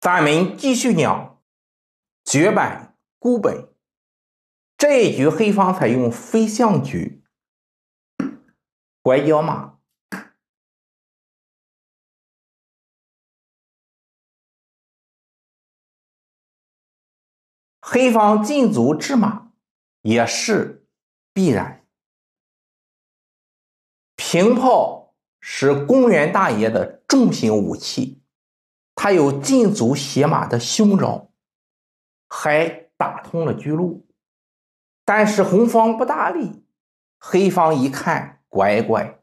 咱们继续讲绝版孤本。这一局黑方采用飞象局，拐角马，黑方进卒制马也是必然。平炮是公园大爷的重型武器。他有禁卒血马的凶招，还打通了居路，但是红方不大力，黑方一看乖乖，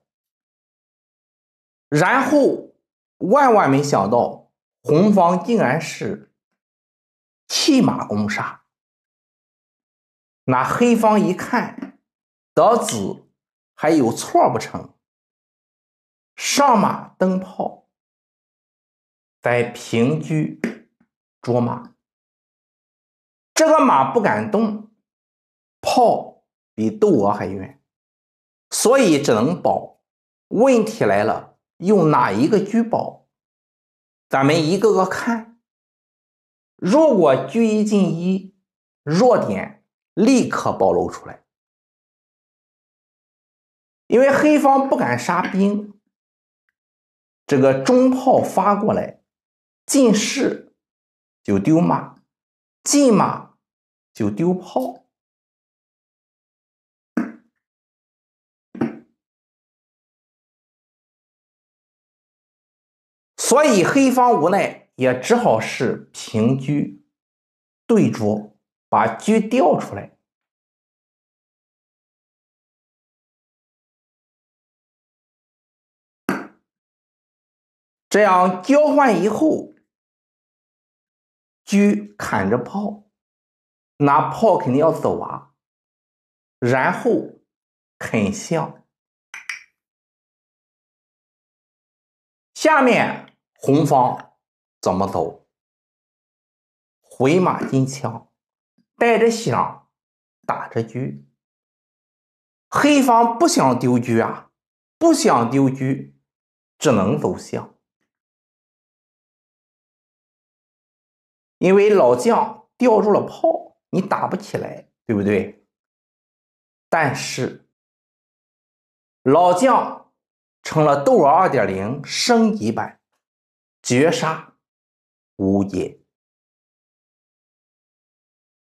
然后万万没想到红方竟然是弃马攻杀，那黑方一看得子还有错不成，上马登炮。在平车捉马，这个马不敢动，炮比窦娥还远，所以只能保。问题来了，用哪一个车保？咱们一个个看。如果车一进一，弱点立刻暴露出来，因为黑方不敢杀兵，这个中炮发过来。进士就丢马，进马就丢炮，所以黑方无奈也只好是平车对捉，把车调出来，这样交换以后。车砍着炮，那炮肯定要走啊，然后啃象。下面红方怎么走？回马进枪，带着象打着车。黑方不想丢车啊，不想丢车，只能走象。因为老将吊住了炮，你打不起来，对不对？但是老将成了窦娥二点零升级版，绝杀无解。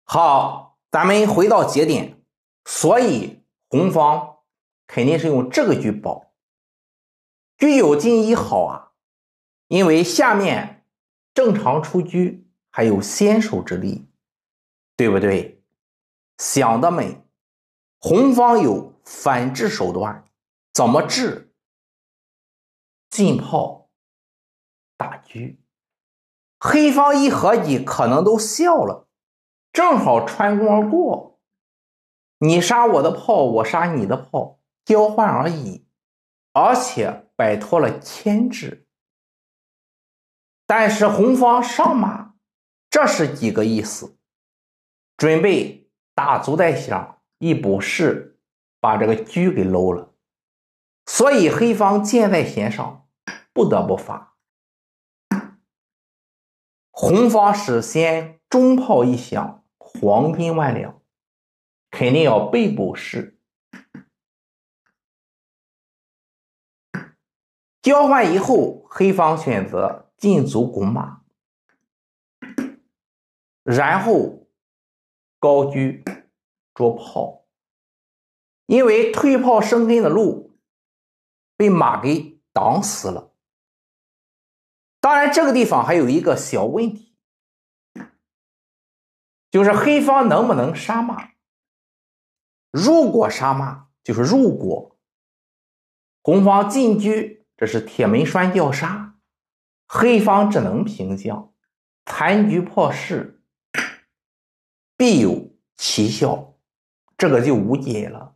好，咱们回到节点，所以红方肯定是用这个车保，车有进一好啊，因为下面正常出车。还有先手之力，对不对？想得美！红方有反制手段，怎么治？进炮打车，黑方一合计，可能都笑了。正好穿宫而过，你杀我的炮，我杀你的炮，交换而已，而且摆脱了牵制。但是红方上马。这是几个意思？准备打卒带响，一补士把这个车给搂了，所以黑方箭在弦上，不得不发。红方是先中炮一响，黄金万两，肯定要被补士。交换以后，黑方选择进卒拱马。然后高车捉炮，因为退炮生根的路被马给挡死了。当然，这个地方还有一个小问题，就是黑方能不能杀马？如果杀马，就是如果红方进车，这是铁门栓吊杀，黑方只能平将，残局破势。必有奇效，这个就无解了。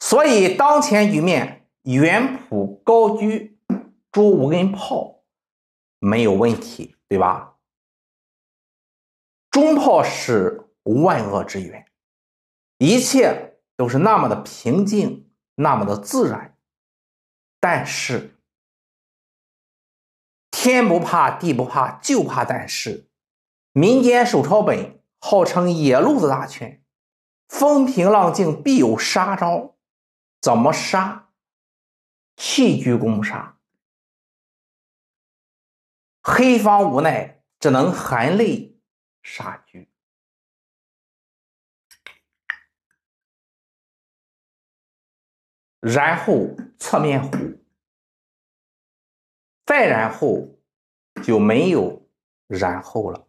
所以当前局面，原普高居捉无根炮没有问题，对吧？中炮是万恶之源，一切都是那么的平静，那么的自然。但是，天不怕地不怕，就怕但是。民间手抄本号称野路子大全，风平浪静必有杀招。怎么杀？弃车攻杀。黑方无奈，只能含泪杀车。然后侧面虎，再然后就没有然后了。